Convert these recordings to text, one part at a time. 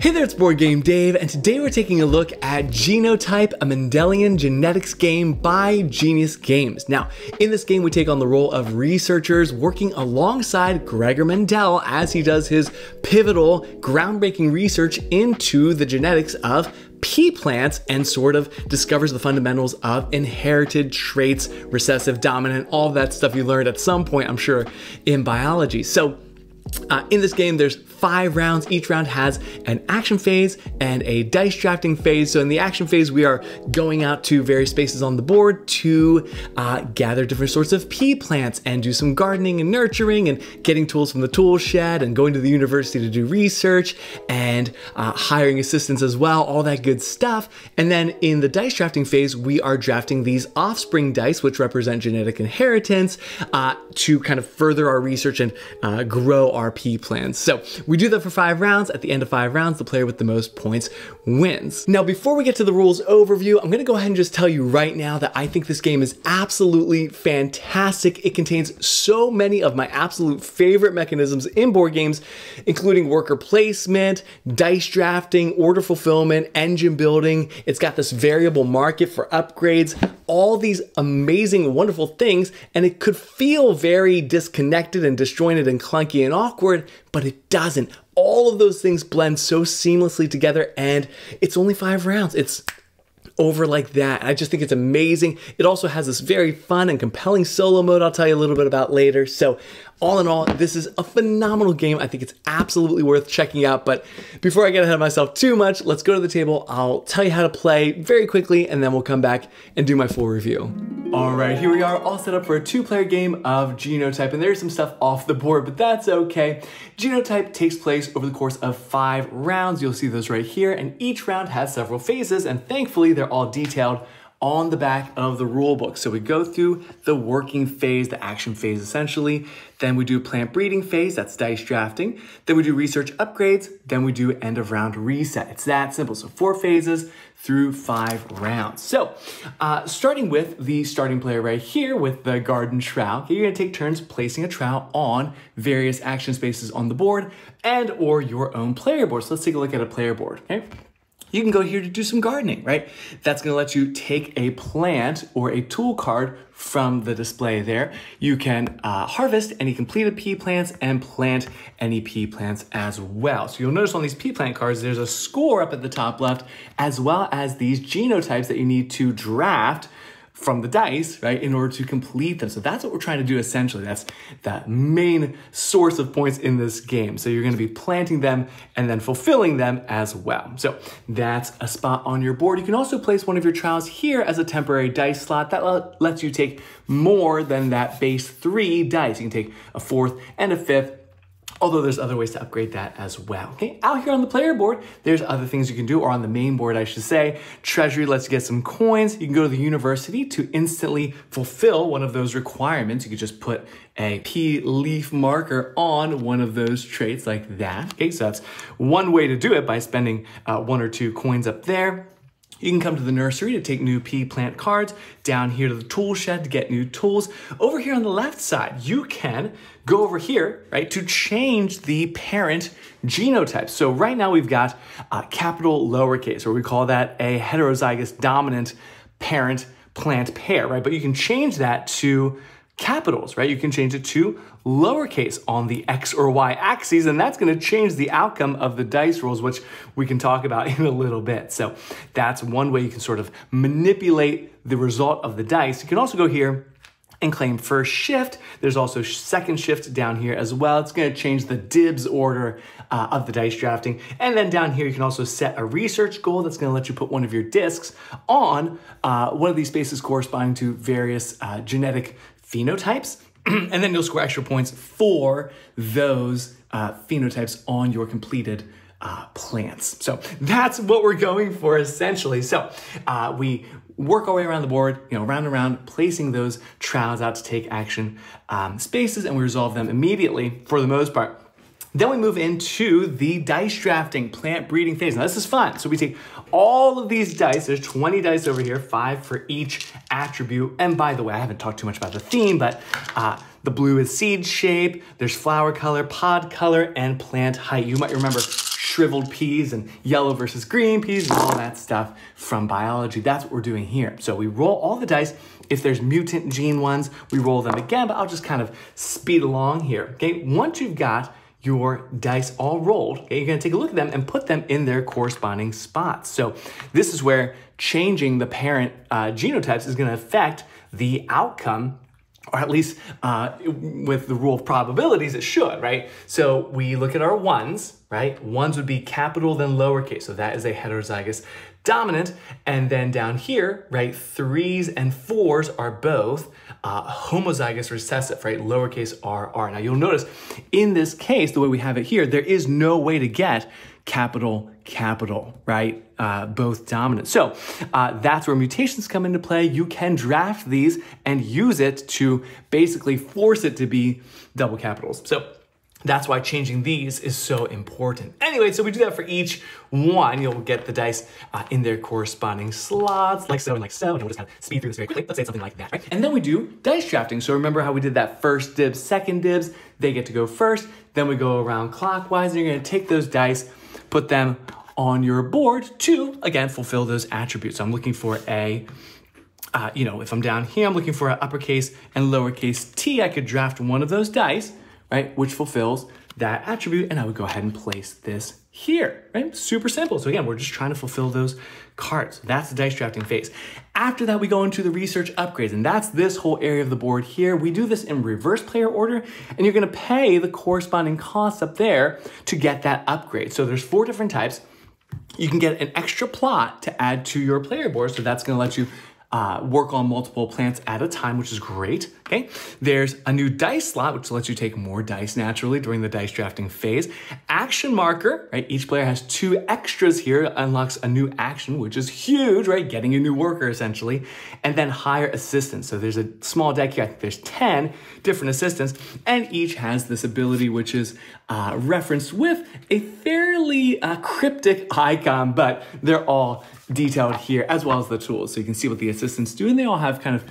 Hey there, it's Board Game Dave, and today we're taking a look at Genotype, a Mendelian genetics game by Genius Games. Now, in this game, we take on the role of researchers working alongside Gregor Mendel as he does his pivotal, groundbreaking research into the genetics of pea plants and sort of discovers the fundamentals of inherited traits, recessive dominant, all that stuff you learned at some point, I'm sure, in biology. So, uh, in this game, there's five rounds. Each round has an action phase and a dice drafting phase. So in the action phase, we are going out to various spaces on the board to uh, gather different sorts of pea plants and do some gardening and nurturing and getting tools from the tool shed and going to the university to do research and uh, hiring assistants as well, all that good stuff. And then in the dice drafting phase, we are drafting these offspring dice, which represent genetic inheritance, uh, to kind of further our research and uh, grow RP plans. So we do that for five rounds. At the end of five rounds, the player with the most points wins. Now, before we get to the rules overview, I'm gonna go ahead and just tell you right now that I think this game is absolutely fantastic. It contains so many of my absolute favorite mechanisms in board games, including worker placement, dice drafting, order fulfillment, engine building. It's got this variable market for upgrades, all these amazing, wonderful things, and it could feel very disconnected and disjointed and clunky and awkward, but it doesn't. All of those things blend so seamlessly together, and it's only five rounds. It's over like that. I just think it's amazing. It also has this very fun and compelling solo mode I'll tell you a little bit about later. So all in all, this is a phenomenal game. I think it's absolutely worth checking out. But before I get ahead of myself too much, let's go to the table. I'll tell you how to play very quickly, and then we'll come back and do my full review. All right, here we are all set up for a two-player game of Genotype, and there's some stuff off the board, but that's okay. Genotype takes place over the course of five rounds. You'll see those right here, and each round has several phases, and thankfully they're all detailed on the back of the rule book. So we go through the working phase, the action phase essentially. Then we do plant breeding phase, that's dice drafting. Then we do research upgrades. Then we do end of round reset. It's that simple. So four phases through five rounds. So uh, starting with the starting player right here with the garden trowel, you're gonna take turns placing a trowel on various action spaces on the board and or your own player board. So let's take a look at a player board, okay? You can go here to do some gardening, right? That's gonna let you take a plant or a tool card from the display there. You can uh, harvest any completed pea plants and plant any pea plants as well. So you'll notice on these pea plant cards, there's a score up at the top left, as well as these genotypes that you need to draft from the dice, right, in order to complete them. So that's what we're trying to do essentially. That's the main source of points in this game. So you're gonna be planting them and then fulfilling them as well. So that's a spot on your board. You can also place one of your trowels here as a temporary dice slot. That lets you take more than that base three dice. You can take a fourth and a fifth although there's other ways to upgrade that as well. Okay, out here on the player board, there's other things you can do, or on the main board, I should say. Treasury lets you get some coins. You can go to the university to instantly fulfill one of those requirements. You could just put a pea leaf marker on one of those traits like that. Okay, so that's one way to do it by spending uh, one or two coins up there. You can come to the nursery to take new pea plant cards, down here to the tool shed to get new tools. Over here on the left side, you can go over here, right, to change the parent genotype. So right now we've got uh, capital lowercase, or we call that a heterozygous dominant parent plant pair, right? But you can change that to capitals, right? You can change it to lowercase on the X or Y axes, and that's gonna change the outcome of the dice rolls, which we can talk about in a little bit. So that's one way you can sort of manipulate the result of the dice. You can also go here and claim first shift. There's also second shift down here as well. It's gonna change the dibs order uh, of the dice drafting. And then down here, you can also set a research goal that's gonna let you put one of your discs on uh, one of these spaces corresponding to various uh, genetic phenotypes. and then you'll score extra points for those uh, phenotypes on your completed uh, plants. So that's what we're going for essentially. So uh, we work our way around the board, you know, round and round, placing those trowels out to take action um, spaces, and we resolve them immediately for the most part. Then we move into the dice drafting plant breeding phase. Now this is fun. So we take all of these dice, there's 20 dice over here, five for each attribute. And by the way, I haven't talked too much about the theme, but uh, the blue is seed shape, there's flower color, pod color, and plant height. You might remember shriveled peas and yellow versus green peas and all that stuff from biology. That's what we're doing here. So we roll all the dice. If there's mutant gene ones, we roll them again, but I'll just kind of speed along here. Okay, once you've got your dice all rolled, okay, you're gonna take a look at them and put them in their corresponding spots. So this is where changing the parent uh, genotypes is gonna affect the outcome or at least uh, with the rule of probabilities, it should, right? So we look at our ones, right? Ones would be capital then lowercase. So that is a heterozygous dominant. And then down here, right, threes and fours are both uh, homozygous recessive, right? Lowercase r, r. Now you'll notice in this case, the way we have it here, there is no way to get capital, capital, right? Uh, both dominant. So uh, that's where mutations come into play. You can draft these and use it to basically force it to be double capitals. So that's why changing these is so important. Anyway, so we do that for each one. You'll get the dice uh, in their corresponding slots, like so and like so, and we'll just kind of speed through this very quickly. Let's say something like that, right? And then we do dice drafting. So remember how we did that first dibs, second dibs, they get to go first, then we go around clockwise, and you're gonna take those dice, put them on your board to, again, fulfill those attributes. So I'm looking for a uh, you know, if I'm down here, I'm looking for an uppercase and lowercase t, I could draft one of those dice right? Which fulfills that attribute. And I would go ahead and place this here, right? Super simple. So again, we're just trying to fulfill those cards. That's the dice drafting phase. After that, we go into the research upgrades, and that's this whole area of the board here. We do this in reverse player order, and you're gonna pay the corresponding costs up there to get that upgrade. So there's four different types. You can get an extra plot to add to your player board, so that's gonna let you uh, work on multiple plants at a time, which is great, okay? There's a new dice slot, which lets you take more dice naturally during the dice drafting phase. Action marker, right? Each player has two extras here, unlocks a new action, which is huge, right? Getting a new worker, essentially. And then hire assistants. So there's a small deck here, I think there's 10 different assistants, and each has this ability, which is uh, referenced with a fairly uh, cryptic icon, but they're all detailed here as well as the tools. So you can see what the assistants do and they all have kind of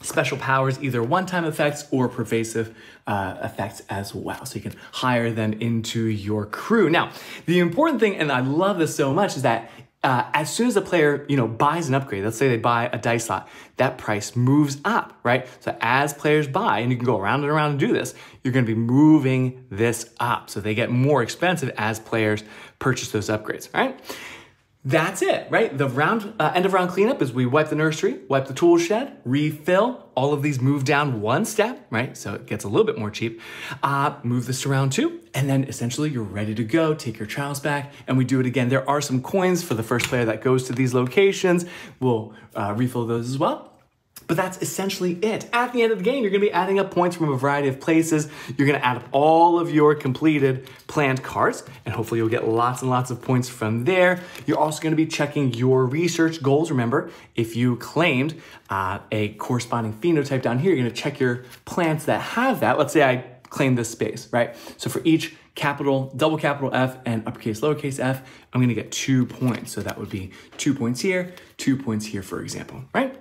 special powers, either one-time effects or pervasive uh, effects as well. So you can hire them into your crew. Now, the important thing, and I love this so much, is that uh, as soon as a player, you know, buys an upgrade, let's say they buy a dice slot, that price moves up, right? So as players buy, and you can go around and around and do this, you're going to be moving this up. So they get more expensive as players purchase those upgrades, right? That's it, right? The round uh, end of round cleanup is we wipe the nursery, wipe the tool shed, refill. All of these move down one step, right? So it gets a little bit more cheap. Uh, move this to round two, and then essentially you're ready to go. Take your trowels back, and we do it again. There are some coins for the first player that goes to these locations. We'll uh, refill those as well. But that's essentially it. At the end of the game, you're gonna be adding up points from a variety of places. You're gonna add up all of your completed plant cards, and hopefully you'll get lots and lots of points from there. You're also gonna be checking your research goals. Remember, if you claimed uh, a corresponding phenotype down here, you're gonna check your plants that have that. Let's say I claim this space, right? So for each capital, double capital F and uppercase, lowercase f, I'm gonna get two points. So that would be two points here, two points here, for example, right?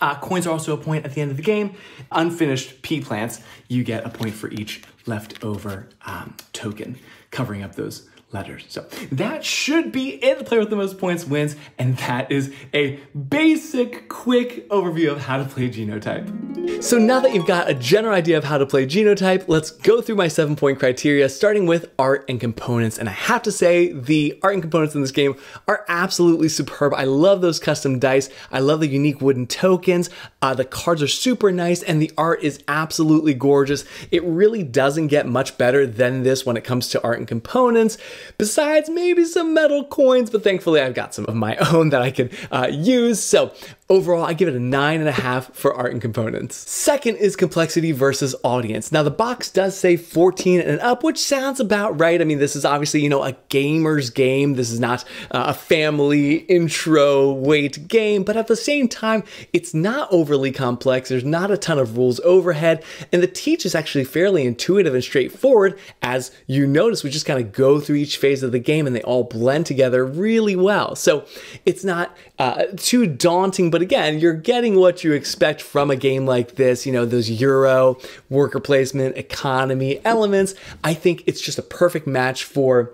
Uh, coins are also a point at the end of the game. Unfinished pea plants, you get a point for each leftover um, token, covering up those letters. So that should be it. The player with the most points wins, and that is a basic, quick overview of how to play Genotype. So now that you've got a general idea of how to play Genotype, let's go through my seven point criteria, starting with art and components. And I have to say, the art and components in this game are absolutely superb. I love those custom dice. I love the unique wooden tokens. Uh, the cards are super nice, and the art is absolutely gorgeous. It really doesn't get much better than this when it comes to art and components besides maybe some metal coins, but thankfully I've got some of my own that I can uh, use. So Overall, I give it a nine and a half for art and components. Second is complexity versus audience. Now the box does say 14 and up, which sounds about right. I mean, this is obviously, you know, a gamer's game. This is not uh, a family intro weight game, but at the same time, it's not overly complex. There's not a ton of rules overhead, and the teach is actually fairly intuitive and straightforward. As you notice, we just kind of go through each phase of the game and they all blend together really well. So it's not uh, too daunting, but again, you're getting what you expect from a game like this, you know, those Euro, worker placement, economy elements. I think it's just a perfect match for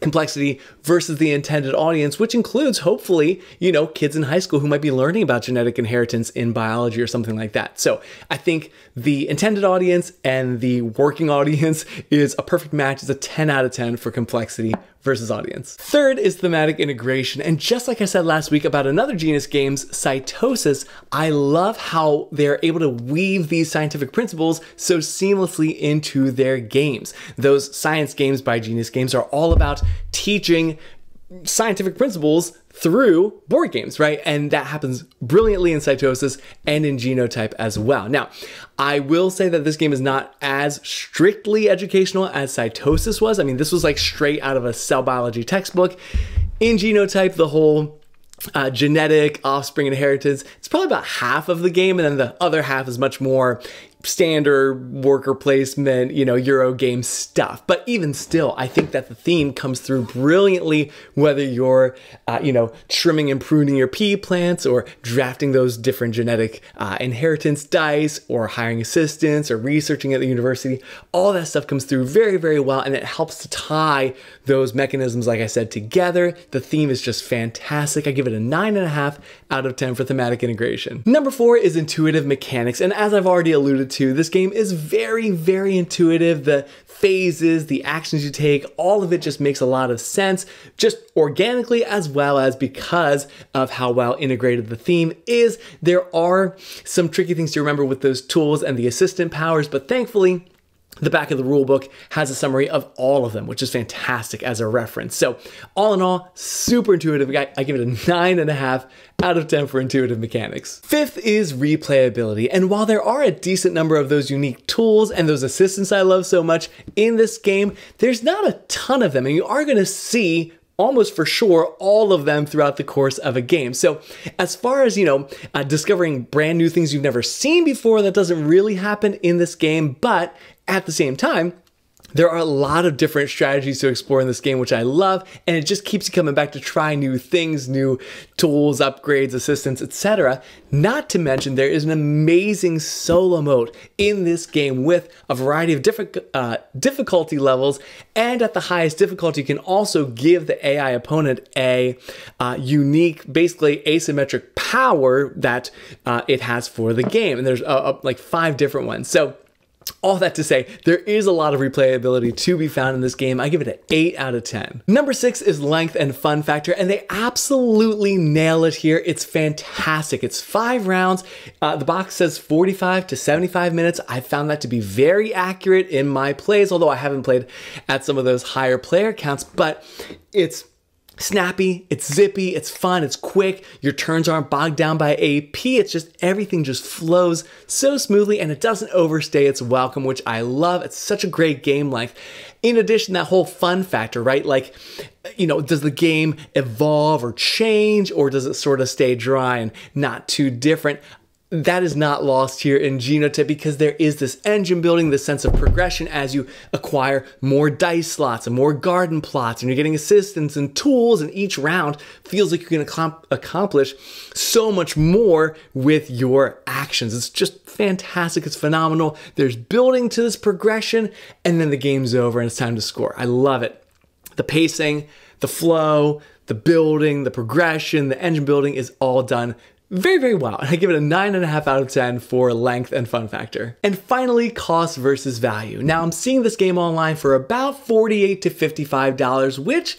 complexity versus the intended audience, which includes hopefully, you know, kids in high school who might be learning about genetic inheritance in biology or something like that. So I think the intended audience and the working audience is a perfect match. It's a 10 out of 10 for complexity versus audience. Third is thematic integration. And just like I said last week about another Genius Games, Cytosis, I love how they're able to weave these scientific principles so seamlessly into their games. Those science games by Genius Games are all about teaching scientific principles through board games, right? And that happens brilliantly in Cytosis and in Genotype as well. Now, I will say that this game is not as strictly educational as Cytosis was. I mean, this was like straight out of a cell biology textbook. In Genotype, the whole uh, genetic offspring inheritance. It's probably about half of the game, and then the other half is much more standard worker placement, you know, Euro game stuff. But even still, I think that the theme comes through brilliantly, whether you're, uh, you know, trimming and pruning your pea plants or drafting those different genetic uh, inheritance dice or hiring assistants or researching at the university. All that stuff comes through very, very well, and it helps to tie those mechanisms, like I said, together. The theme is just fantastic. I give it a nine and a half out of 10 for thematic integration. Number four is intuitive mechanics. And as I've already alluded to, this game is very, very intuitive. The phases, the actions you take, all of it just makes a lot of sense, just organically as well as because of how well integrated the theme is. There are some tricky things to remember with those tools and the assistant powers, but thankfully, the back of the rulebook has a summary of all of them, which is fantastic as a reference. So, all in all, super intuitive. I, give it a nine and a half out of 10 for intuitive mechanics. Fifth is replayability. And while there are a decent number of those unique tools and those assistants I love so much in this game, there's not a ton of them. And you are going to see almost for sure all of them throughout the course of a game. So, as far as you know, uh, discovering brand new things you've never seen before, that doesn't really happen in this game. But at the same time, there are a lot of different strategies to explore in this game, which I love, and it just keeps you coming back to try new things, new tools, upgrades, assistants, etc. Not to mention, there is an amazing solo mode in this game with a variety of different uh, difficulty levels, and at the highest difficulty, you can also give the AI opponent a uh, unique, basically asymmetric power that uh, it has for the game, and there's uh, uh, like five different ones. So all that to say, there is a lot of replayability to be found in this game. I give it an 8 out of 10. Number 6 is length and fun factor, and they absolutely nail it here. It's fantastic. It's five rounds. Uh, the box says 45 to 75 minutes. I found that to be very accurate in my plays, although I haven't played at some of those higher player counts, but it's snappy, it's zippy, it's fun, it's quick. Your turns aren't bogged down by AP. It's just everything just flows so smoothly and it doesn't overstay its welcome, which I love. It's such a great game length. In addition, that whole fun factor, right? Like, you know, does the game evolve or change or does it sort of stay dry and not too different? That is not lost here in Genotype because there is this engine building, this sense of progression as you acquire more dice slots and more garden plots, and you're getting assistants and tools, and each round feels like you can accomplish so much more with your actions. It's just fantastic. It's phenomenal. There's building to this progression, and then the game's over and it's time to score. I love it. The pacing, the flow, the building, the progression, the engine building is all done very, very well. And I give it a 9.5 out of 10 for length and fun factor. And finally, cost versus value. Now, I'm seeing this game online for about 48 to $55, which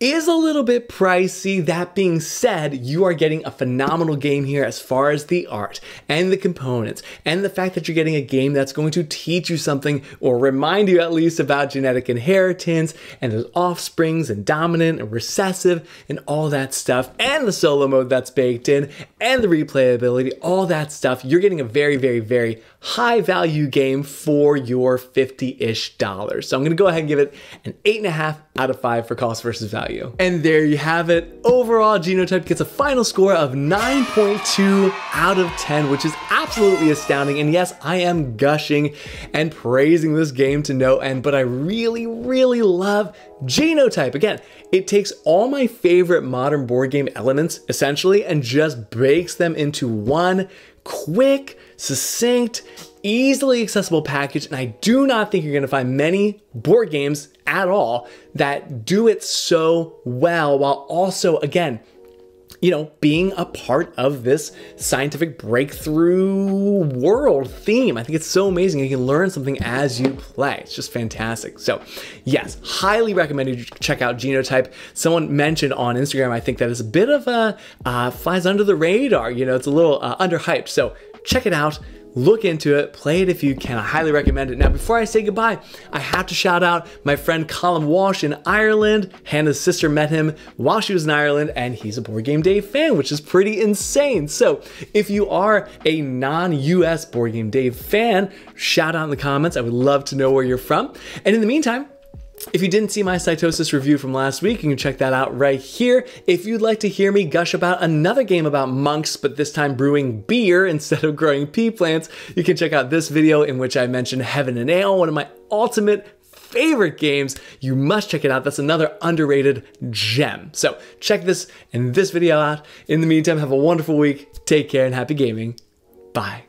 is a little bit pricey. That being said, you are getting a phenomenal game here as far as the art and the components and the fact that you're getting a game that's going to teach you something or remind you at least about genetic inheritance and those offsprings and dominant and recessive and all that stuff and the solo mode that's baked in and the replayability, all that stuff. You're getting a very, very, very high value game for your 50-ish dollars. So I'm gonna go ahead and give it an eight and a half out of five for cost versus value. And there you have it. Overall, Genotype gets a final score of 9.2 out of 10, which is absolutely astounding. And yes, I am gushing and praising this game to no end, but I really, really love Genotype. Again, it takes all my favorite modern board game elements, essentially, and just breaks them into one quick, succinct, easily accessible package, and I do not think you're gonna find many board games at all that do it so well while also, again, you know, being a part of this scientific breakthrough world theme. I think it's so amazing. You can learn something as you play. It's just fantastic. So, yes, highly recommend you check out Genotype. Someone mentioned on Instagram, I think that it's a bit of a uh, flies under the radar. You know, it's a little uh, underhyped. So, check it out look into it, play it if you can. I highly recommend it. Now, before I say goodbye, I have to shout out my friend Colin Walsh in Ireland. Hannah's sister met him while she was in Ireland, and he's a Board Game Dave fan, which is pretty insane. So, if you are a non US Board Game Dave fan, shout out in the comments. I would love to know where you're from. And in the meantime, if you didn't see my cytosis review from last week, you can check that out right here. If you'd like to hear me gush about another game about monks, but this time brewing beer instead of growing pea plants, you can check out this video in which I mentioned Heaven and Ale, one of my ultimate favorite games. You must check it out. That's another underrated gem. So check this and this video out. In the meantime, have a wonderful week. Take care and happy gaming. Bye.